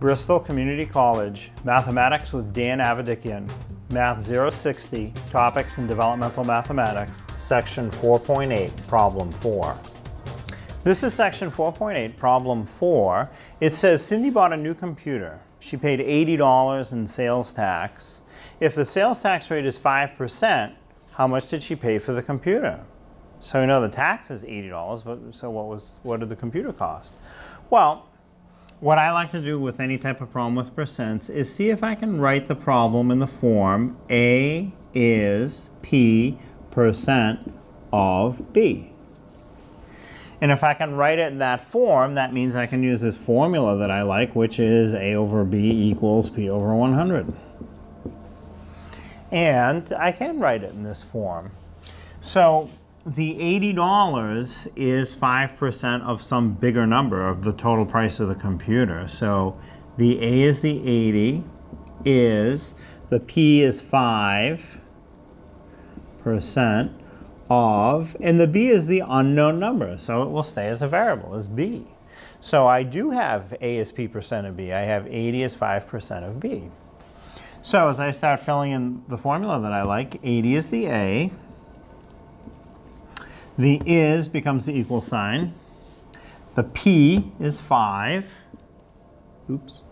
Bristol Community College, Mathematics with Dan Avedikian, Math 060, Topics in Developmental Mathematics, Section 4.8, Problem 4. This is Section 4.8, Problem 4. It says Cindy bought a new computer. She paid $80 in sales tax. If the sales tax rate is 5%, how much did she pay for the computer? So we know the tax is $80, but so what was what did the computer cost? Well, what I like to do with any type of problem with percents is see if I can write the problem in the form A is P percent of B. And if I can write it in that form, that means I can use this formula that I like, which is A over B equals P over 100. And I can write it in this form. So the $80 is 5% of some bigger number of the total price of the computer. So the A is the 80, is, the P is 5% of, and the B is the unknown number. So it will stay as a variable, as B. So I do have A as P percent of B. I have 80 as 5% of B. So as I start filling in the formula that I like, 80 is the A, the is becomes the equal sign. The P is 5. Oops.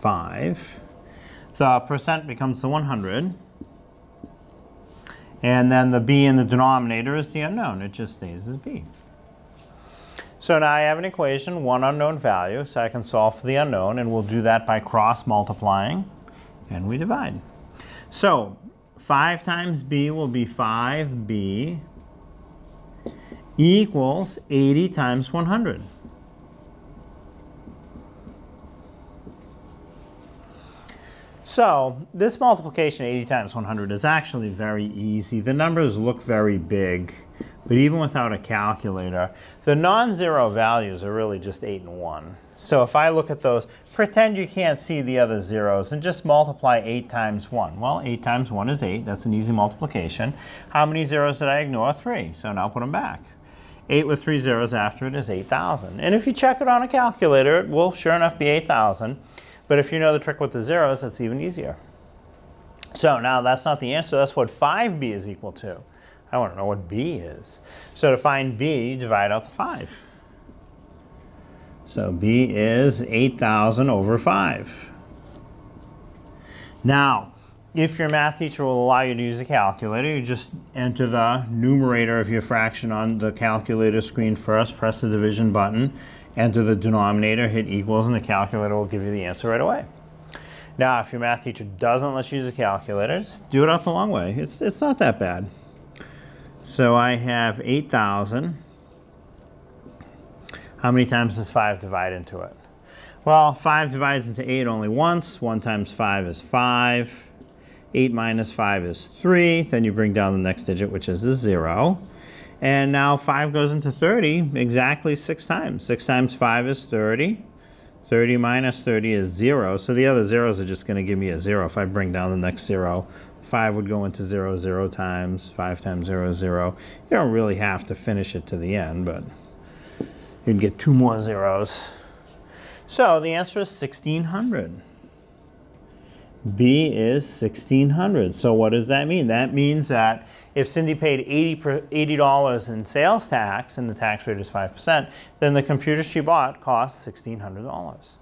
5. The percent becomes the 100. And then the B in the denominator is the unknown. It just stays as B. So now I have an equation, one unknown value, so I can solve for the unknown, and we'll do that by cross multiplying, and we divide. So 5 times b will be 5b equals 80 times 100. So this multiplication 80 times 100 is actually very easy. The numbers look very big, but even without a calculator, the non-zero values are really just 8 and 1. So if I look at those, pretend you can't see the other zeros and just multiply 8 times 1. Well, 8 times 1 is 8. That's an easy multiplication. How many zeros did I ignore? 3. So now put them back. 8 with 3 zeros after it is 8,000. And if you check it on a calculator, it will sure enough be 8,000. But if you know the trick with the zeros, that's even easier. So now that's not the answer. That's what 5b is equal to. I want to know what b is. So to find b, divide out the 5. So B is 8,000 over 5. Now, if your math teacher will allow you to use a calculator, you just enter the numerator of your fraction on the calculator screen first, press the division button, enter the denominator, hit equals, and the calculator will give you the answer right away. Now, if your math teacher doesn't let you use a calculator, just do it out the long way. It's, it's not that bad. So I have 8,000 how many times does 5 divide into it? Well, 5 divides into 8 only once. 1 times 5 is 5. 8 minus 5 is 3. Then you bring down the next digit, which is a 0. And now 5 goes into 30 exactly 6 times. 6 times 5 is 30. 30 minus 30 is 0. So the other zeros are just going to give me a 0. If I bring down the next 0, 5 would go into 0 0 times. 5 times 0 0. You don't really have to finish it to the end, but you'd get two more zeros. So the answer is 1600. B is 1600. So what does that mean? That means that if Cindy paid 80 $80 in sales tax and the tax rate is 5%, then the computer she bought costs $1,600.